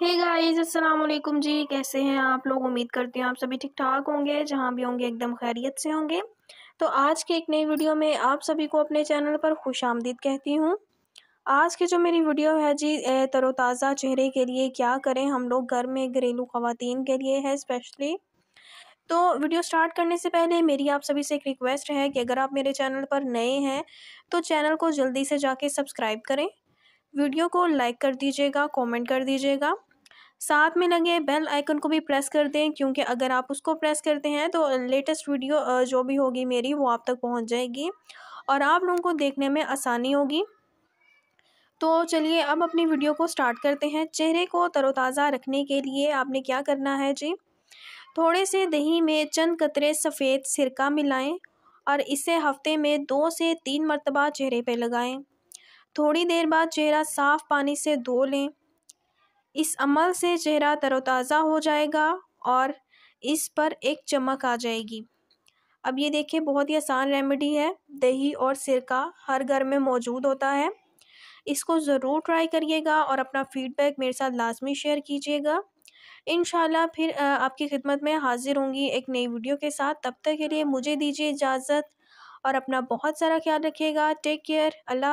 Hey guys अस्सलाम वालेकुम जी। कैसे हैं आप लोग? उम्मीद करती हूँ आप सभी ठीक ठाक होंगे, जहाँ भी होंगे एकदम खैरियत से होंगे। तो आज के एक नई वीडियो में आप सभी को अपने चैनल पर खुश आमदीद कहती हूँ। आज की जो मेरी वीडियो है जी तरोताज़ा चेहरे के लिए क्या करें? हम लोग घर में घरेलू ख़वातीन के लिए है स्पेशली तो वीडियो स्टार्ट करने से पहले मेरी आप सभी से एक रिक्वेस्ट है कि अगर आप मेरे चैनल पर नए हैं तो चैनल को जल्दी से जाके सब्सक्राइब करें। वीडियो को लाइक कर दीजिएगा कमेंट कर दीजिएगा। साथ में लगे बेल आइकन को भी प्रेस कर दें, क्योंकि अगर आप उसको प्रेस करते हैं तो लेटेस्ट वीडियो जो भी होगी मेरी, वो आप तक पहुँच जाएगी और आप लोगों को देखने में आसानी होगी। तो चलिए अब अपनी वीडियो को स्टार्ट करते हैं। चेहरे को तरोताज़ा रखने के लिए आपने क्या करना है जी? थोड़े से दही में चंद कतरे सफ़ेद सिरका मिलाएँ और इसे हफ़्ते में दो से तीन मरतबा चेहरे पर लगाएँ। थोड़ी देर बाद चेहरा साफ़ पानी से धो लें। इस अमल से चेहरा तरोताज़ा हो जाएगा और इस पर एक चमक आ जाएगी। अब ये देखिए, बहुत ही आसान रेमेडी है। दही और सिरका हर घर में मौजूद होता है। इसको ज़रूर ट्राई करिएगा और अपना फ़ीडबैक मेरे साथ लाजमी शेयर कीजिएगा। इन फिर आपकी खिदमत में हाज़िर होंगी एक नई वीडियो के साथ। तब तक के लिए मुझे दीजिए इजाज़त और अपना बहुत सारा ख्याल रखिएगा। टेक केयर अल्लाह